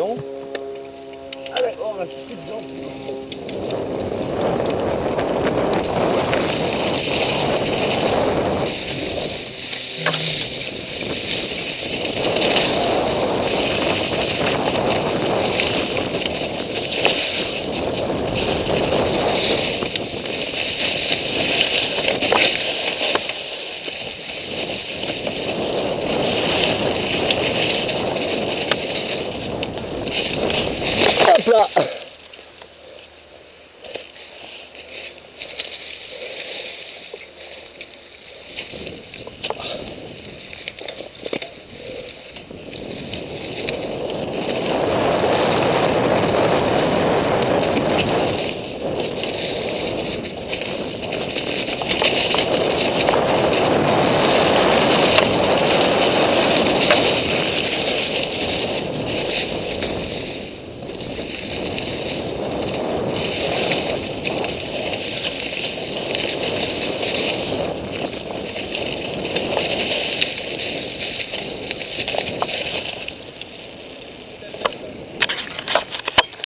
Allez, on va chercher dedans. こっちか